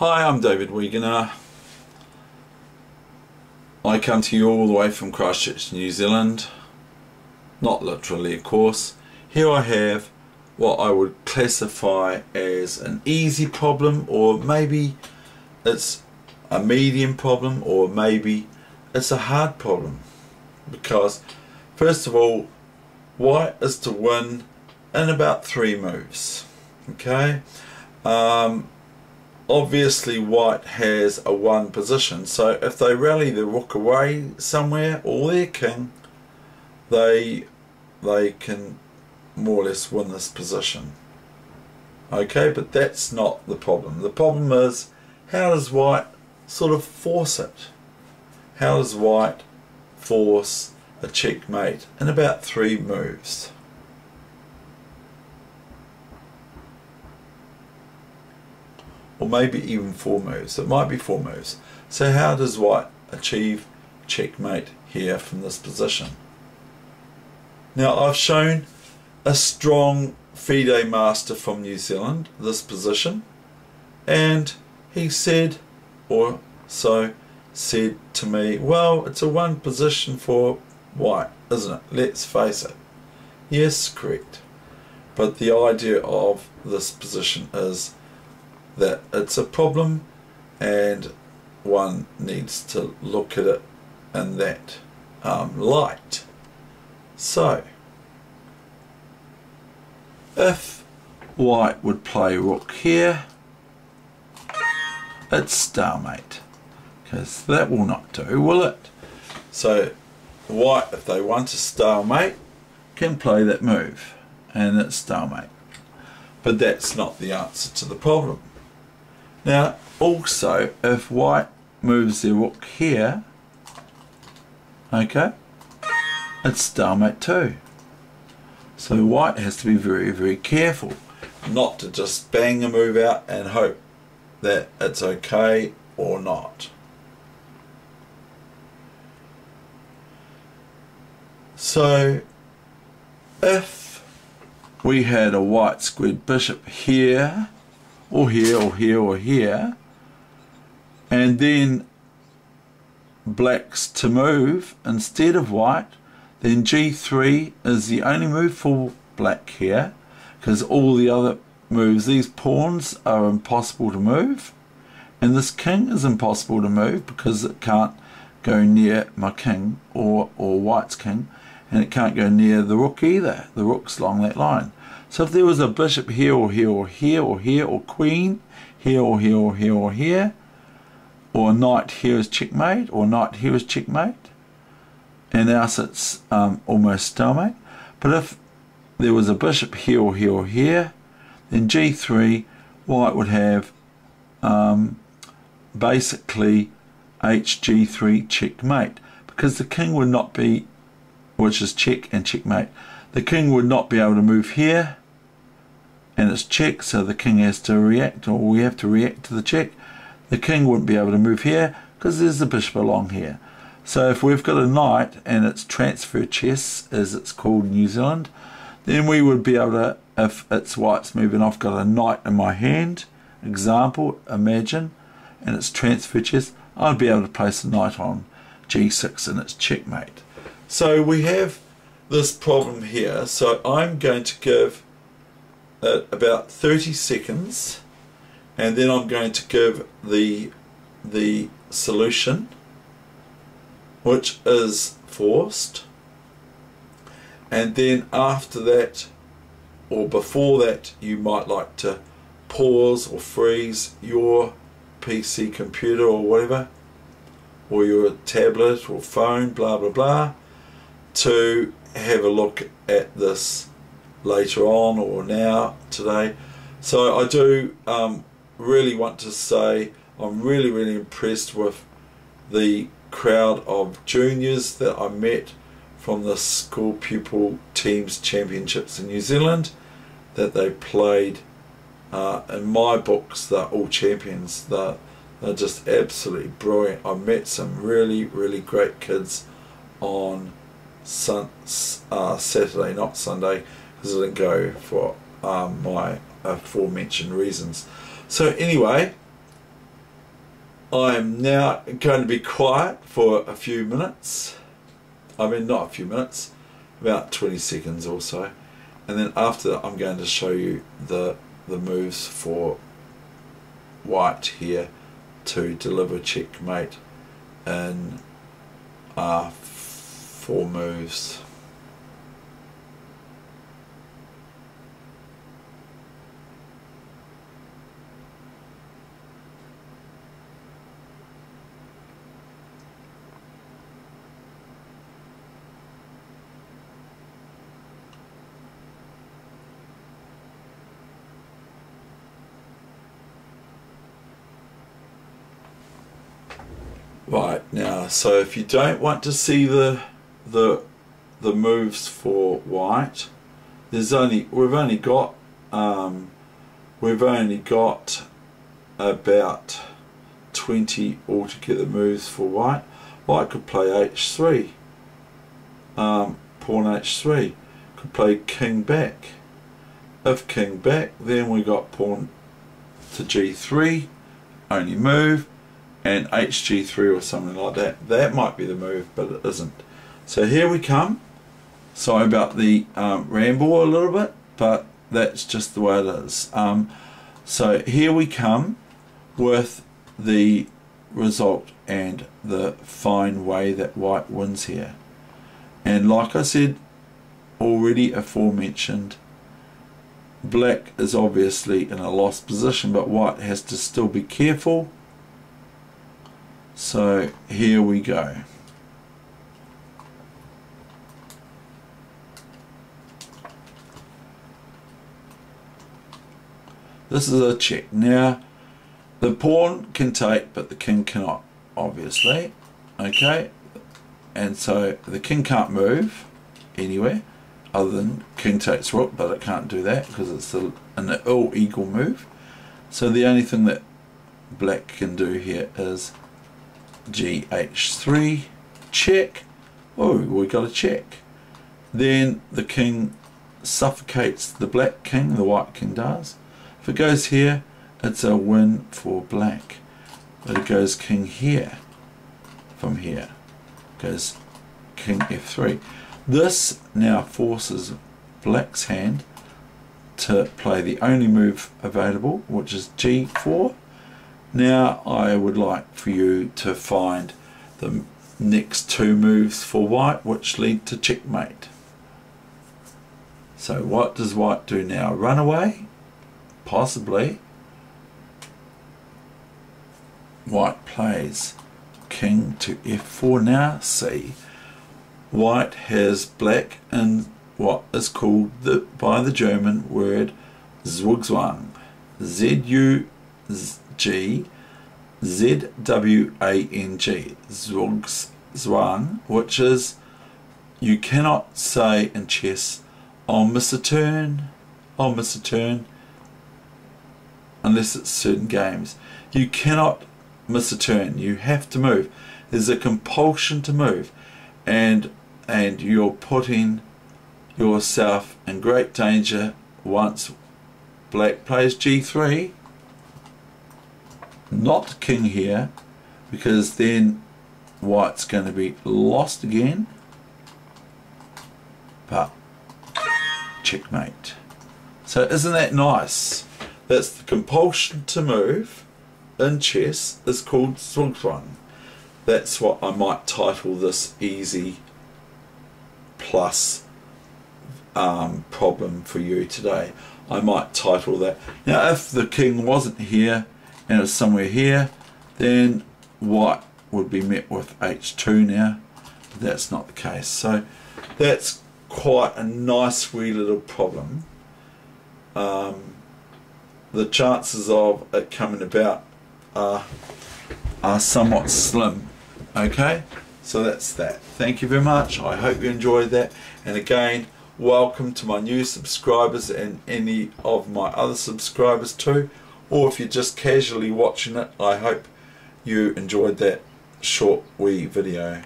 Hi, I'm David Weegenaar. I come to you all the way from Christchurch, New Zealand. Not literally, of course. Here I have what I would classify as an easy problem, or maybe it's a medium problem, or maybe it's a hard problem. Because, first of all, white is to win in about three moves. Okay? Um, obviously white has a won position so if they rally the rook away somewhere or their king they they can more or less win this position. Okay but that's not the problem. The problem is how does white sort of force it? How does white force a checkmate in about three moves or maybe even four moves. It might be four moves. So how does white achieve checkmate here from this position? Now I've shown a strong FIDE master from New Zealand this position and he said or so said to me well it's a won position for white isn't it let's face it yes correct but the idea of this position is that it's a problem and one needs to look at it in that um, light. So, if white would play rook here, it's stalemate, because that will not do, will it? So, white, if they want a stalemate, can play that move, and it's stalemate. But that's not the answer to the problem. Now, also, if white moves their rook here, okay, it's stalemate too. So white has to be very, very careful not to just bang a move out and hope that it's okay or not. So, if we had a white squared bishop here, or here or here or here. And then blacks to move instead of white. Then g3 is the only move for black here because all the other moves these pawns are impossible to move. And this king is impossible to move because it can't go near my king or or white's king. And it can't go near the rook either. The rook's along that line so if there was a bishop here or here or here or here or queen here or here or here or here or knight here is checkmate or knight here is checkmate and else it's um, almost stalemate. But if there was a bishop here or here or here then g3 white would have um, basically hg3 checkmate because the king would not be which is check and checkmate the king would not be able to move here and it's check so the king has to react or we have to react to the check. The king wouldn't be able to move here because there's the bishop along here. So if we've got a knight and it's transfer chess as it's called in New Zealand then we would be able to if it's white's moving off got a knight in my hand example imagine and it's transfer chess I'd be able to place a knight on g6 and it's checkmate. So we have this problem here. So I'm going to give at about 30 seconds and then I'm going to give the the solution which is forced. And then after that or before that you might like to pause or freeze your PC computer or whatever or your tablet or phone blah blah blah to have a look at this later on or now today. So I do um, really want to say I'm really really impressed with the crowd of juniors that I met from the school pupil teams championships in New Zealand that they played uh, in my books they're all champions they're, they're just absolutely brilliant I met some really really great kids on sun, uh, Saturday not Sunday didn't go for um, my aforementioned reasons. So anyway, I am now going to be quiet for a few minutes. I mean, not a few minutes, about 20 seconds or so. And then after that, I'm going to show you the, the moves for white here to deliver checkmate in uh, four moves. Right now, so if you don't want to see the the the moves for white, there's only we've only got um, we've only got about 20 altogether moves for white. White could play h3, um, pawn h3, could play king back. If king back, then we got pawn to g3, only move, and HG3 or something like that. That might be the move, but it isn't. So here we come. Sorry about the um, ramble a little bit, but that's just the way it is. Um, so here we come with the result and the fine way that white wins here. And like I said already aforementioned, black is obviously in a lost position, but white has to still be careful so here we go. This is a check. Now, the pawn can take, but the king cannot, obviously. Okay? And so the king can't move anywhere other than king takes rook, but it can't do that because it's an ill equal move. So the only thing that black can do here is gh3 check. Oh we got a check. Then the king suffocates the black king the white king does. If it goes here it's a win for black. But it goes king here from here. Goes king f3 this now forces black's hand to play the only move available which is g4 now I would like for you to find the next two moves for white which lead to checkmate. So what does white do now? Run away? Possibly. White plays king to f4 now. See, white has black in what is called the, by the German word Zugzwang. Z-U G Z W A N G Zwang, which is you cannot say in chess, I'll miss a turn, I'll miss a turn, unless it's certain games. You cannot miss a turn. You have to move. There's a compulsion to move, and and you're putting yourself in great danger once black plays g3 not king here because then white's going to be lost again. But checkmate. So isn't that nice? That's the compulsion to move in chess is called Zugzwang that's what I might title this easy plus um, problem for you today. I might title that. Now if the king wasn't here and it's somewhere here, then white would be met with H2 now. That's not the case. So that's quite a nice wee little problem. Um, the chances of it coming about are, are somewhat slim. Okay, so that's that. Thank you very much. I hope you enjoyed that. And again, welcome to my new subscribers and any of my other subscribers too or if you're just casually watching it I hope you enjoyed that short wee video